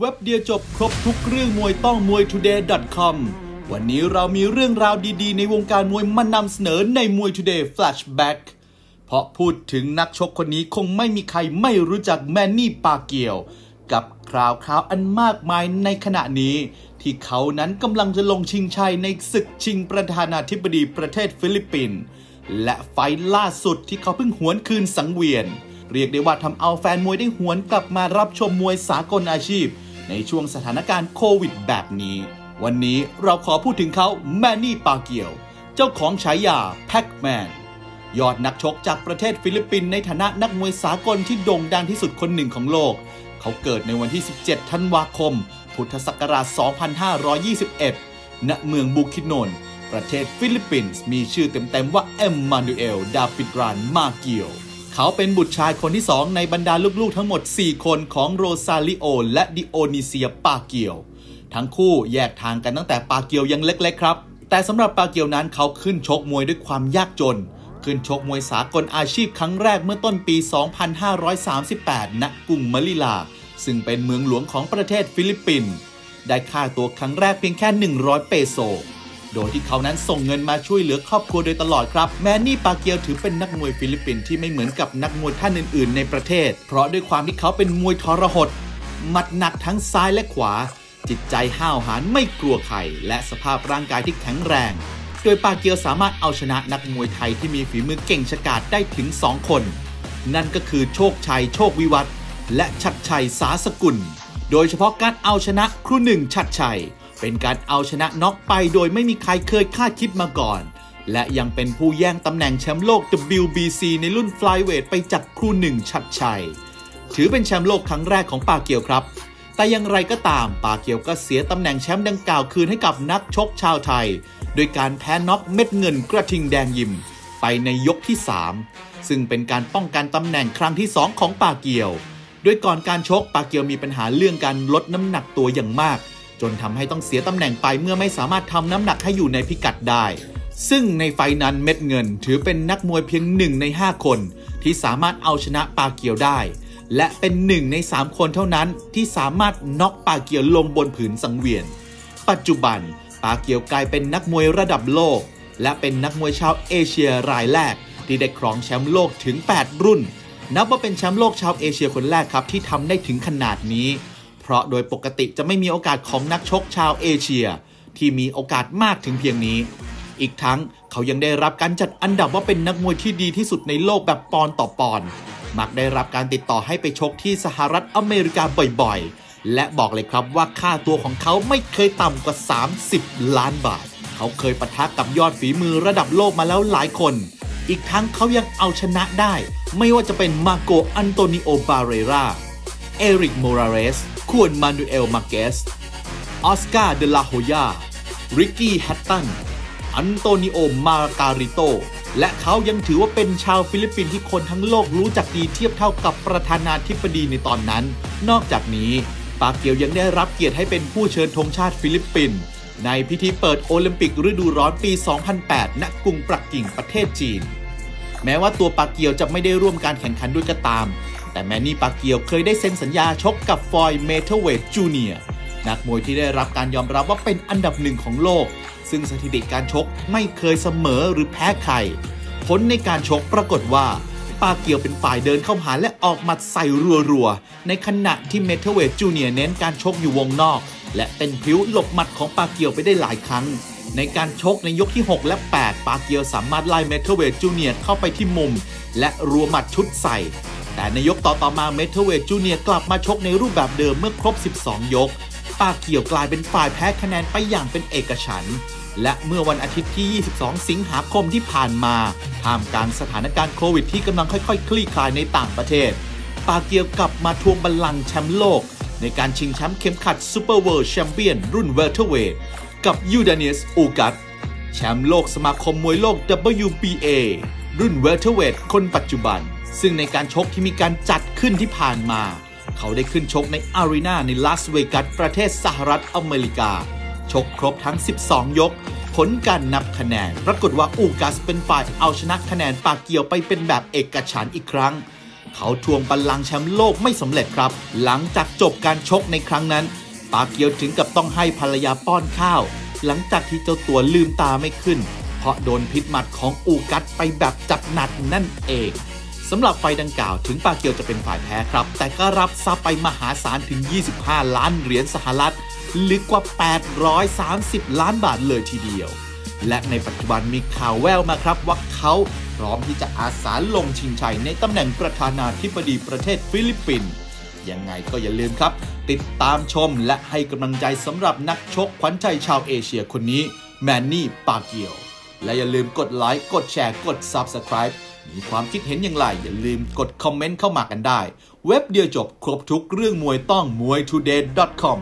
เว็บเดียวจบครบทุกเรื่องมวยต้องมวย today com วันนี้เรามีเรื่องราวดีๆ ในวงการมวยมานำเสนอในมวย today flashback เพราะพูดถึงนักชกคนนี้คงไม่มีใครไม่รู้จักแมนนี่ปาเกียว กับข่าวคราวอันมากมายในขณะนี้ ที่เขานั้นกำลังจะลงชิงชัยในศึกชิงประธานาธิบดีประเทศฟิลิปปินส์และไฟต์ล่าสุดที่เขาเพิ่งหวนคืนสังเวียน เรียกได้ว่าทำเอาแฟนมวยได้หวนกลับมารับชมมวยสากลอาชีพ ในช่วงสถานการณ์โควิดแบบนี้ วันนี้เราขอพูดถึงเขาแมนนี่ปาเกียว เจ้าของฉายาแพ็กแมนยอดนักชกจากประเทศฟิลิปปินส์ในฐานะนักมวยสากลที่โด่งดังที่สุดคนหนึ่งของโลก เขาเกิดในวันที่ 17 ธันวาคม พุทธศักราช 2521 ณ เมืองบูคิดนอน ประเทศฟิลิปปินส์ มีชื่อเต็มๆว่าเอ็มมานูเอล ดาปิดรัน ปาเกียว เขาเป็นบุตรชายคนที่สองในบรรดาลูกๆทั้งหมด 4 คนของโรซาลิโอและดิโอนิเซียปาเกียว ทั้งคู่แยกทางกันตั้งแต่ปาเกียวยังเล็ก ๆ ครับ แต่สำหรับปาเกียวนั้นเขาขึ้นชกมวยด้วยความยากจน ขึ้นชกมวยสากลอาชีพครั้งแรกเมื่อต้นปี 2538 ณ กรุงมะนิลา ซึ่งเป็นเมืองหลวงของประเทศฟิลิปปินส์ได้ค่าตัวครั้งแรกเพียงแค่ 100 เปโซ โดยที่เขานั้นส่งเงินมาช่วยเหลือครอบครัวโดยตลอดครับ แมนนี่ปาเกียวถือเป็นนักมวยฟิลิปปินส์ที่ไม่เหมือนกับนักมวยท่านอื่นๆ ในประเทศ เพราะด้วยความที่เขาเป็นมวยทรหดหมัดหนักทั้งซ้ายและขวา จิตใจห้าวหาญไม่กลัวใครและสภาพร่างกายที่แข็งแรง โดยปาเกียวสามารถเอาชนะนักมวยไทยที่มีฝีมือเก่งฉกาจได้ถึง 2 คน นั่นก็คือโชคชัยโชควิวัฒและชัดชัยสาสกุล โดยเฉพาะการเอาชนะครูหนึ่งชัดชัย เป็นการเอาชนะน็อกไปโดยไม่มีใครเคยคาดคิดมาก่อน และยังเป็นผู้แย่งตำแหน่งแชมป์โลก WBC ในรุ่นฟลายเวทไปจากครูหนึ่งชัดชัย ถือเป็นแชมป์โลกครั้งแรกของปาเกียวครับ แต่อย่างไรก็ตามปาเกียวก็เสียตำแหน่งแชมป์ดังกล่าวคืนให้กับนักชกชาวไทย โดยการแพ้น็อกเม็ดเงินกระทิงแดงยิมไปในยกที่ 3 ซึ่งเป็นการป้องกันตำแหน่งครั้งที่ 2 ของปาเกียว โดยก่อนการชกปาเกียวมีปัญหาเรื่องการลดน้ำหนักตัวอย่างมาก จนทำให้ต้องเสียตำแหน่งไปเมื่อไม่สามารถทำน้ำหนักให้อยู่ในพิกัดได้ ซึ่งในไฟนั้นเม็ดเงินถือเป็นนักมวยเพียงหนึ่งใน 5 คน ที่สามารถเอาชนะปาเกียวได้ และเป็นหนึ่งใน 3 คนเท่านั้นที่สามารถน็อกปาเกียวลงบนผืนสังเวียน ปัจจุบันปาเกียวกลายเป็นนักมวยระดับโลก และเป็นนักมวยชาวเอเชียรายแรก ที่ได้ครองแชมป์โลกถึง 8 รุ่น นับว่าเป็นแชมป์โลกชาวเอเชียคนแรกครับที่ทำได้ถึงขนาดนี้ เพราะโดยปกติจะไม่มีโอกาสของนักชกชาวเอเชีย ที่มีโอกาสมากถึงเพียงนี้ อีกทั้งเขายังได้รับการจัดอันดับว่าเป็นนักมวยที่ดีที่สุดในโลกแบบปอนด์ต่อปอนด์มักได้รับการติดต่อให้ไปชกที่สหรัฐอเมริกาบ่อยๆ และบอกเลยครับว่าค่าตัวของเขาไม่เคยต่ำกว่า 30 ล้านบาท เขาเคยปะทะกับยอดฝีมือระดับโลกมาแล้วหลายคน อีกทั้งเขายังเอาชนะได้ ไม่ว่าจะเป็นมาร์โกอันโตนิโอบาร์เรรา เอริกโมราเลส ฮวนมานูเอลมาร์เกซ ออสการ์เดลาโฮยา ริกกี้แฮตตัน อันโตนิโอ มาร์การิโต และเขายังถือว่าเป็นชาวฟิลิปปินส์ที่คนทั้งโลกรู้จักดีเทียบเท่ากับประธานาธิบดีในตอนนั้น นอกจากนี้ ปาเกียวยังได้รับเกียรติให้เป็นผู้เชิญธงชาติฟิลิปปินส์ในพิธีเปิดโอลิมปิกฤดูร้อนปี 2008 ณ กรุงปักกิ่งประเทศจีน แม้ว่าตัวปาเกียวจะไม่ได้ร่วมการแข่งขันด้วยก็ตาม แต่แมนนี่ปาเกียวเคยได้เซ็นสัญญาชกกับฟอยเมเทเวตจูเนียนักมวยที่ได้รับการยอมรับว่าเป็นอันดับหนึ่งของโลก ซึ่งสถิติการชกไม่เคยเสมอหรือแพ้ใคร ผลในการชกปรากฏว่า ปาเกียวเป็นฝ่ายเดินเข้าหาและออกหมัดใส่รัวๆ ในขณะที่เมเทเวตจูเนียเน้นการชกอยู่วงนอก และเต้นพลิ้วหลบหมัดของปาเกียวไปได้หลายครั้ง ในการชกในยกที่ 6 และ 8 ปาเกียวสามารถไล่เมเทเวตจูเนียเข้าไปที่มุม และรัวหมัดชุดใส่ แต่ในยกต่อๆมาเมเทเวตจูเนียกลับมาชกในรูปแบบเดิมเมื่อครบ 12 ยก ปาเกียวกลายเป็นฝ่ายแพ้คะแนนไปอย่างเป็นเอกฉันท์และเมื่อวันอาทิตย์ที่ 22 สิงหาคมที่ผ่านมาท่ามกลางสถานการณ์โควิดที่กำลังค่อยๆ คลี่คลายในต่างประเทศ ปาเกียวกลับมาทวงบัลลังก์แชมป์โลก ในการชิงแชมป์เข็มขัด super world champion รุ่นเวลเตอร์เวทกับยอร์เดนิสอูกัส แชมป์โลกสมาคมมวยโลก WBA รุ่นเวลเตอร์เวทคนปัจจุบัน ซึ่งในการชกที่มีการจัดขึ้นที่ผ่านมา เขาได้ขึ้นชกในอารีนาในลาสเวกัสประเทศสหรัฐอเมริกา ชกครบทั้ง 12 ยก ผลการนับคะแนน ปรากฏว่าอูกัสเป็นฝ่ายเอาชนะคะแนนปาเกียวไปเป็นแบบเอกฉันท์อีกครั้ง เขาทวงบัลลังก์แชมป์โลกไม่สำเร็จครับ หลังจากจบการชกในครั้งนั้น ปาเกียวถึงกับต้องให้ภรรยาป้อนข้าว หลังจากที่เจ้าตัวลืมตาไม่ขึ้น เพราะโดนพิษหมัดของอูกัสไปแบบจัดหนักนั่นเอง สำหรับไฟต์ดังกล่าวถึงปาเกียวจะเป็นฝ่ายแพ้ครับ แต่ก็รับทรัพย์ไปมหาศาลถึง 25 ล้านเหรียญสหรัฐหรือกว่า 830 ล้านบาทเลยทีเดียว และในปัจจุบันมีข่าวแว่วมาครับว่าเขาพร้อมที่จะอาสาลงชิงชัยในตำแหน่งประธานาธิบดีประเทศฟิลิปปินส์ยังไงก็อย่าลืมครับ ติดตามชมและให้กำลังใจสำหรับนักชกขวัญใจชาวเอเชียคนนี้ แมนนี่ปาเกียว และอย่าลืมกดไลค์กดแชร์กด Subscribe มีความคิดเห็นอย่างไร อย่าลืมกดคอมเมนต์เข้ามากันได้ เว็บเดียวจบครบทุกเรื่องมวยต้องมวย today.com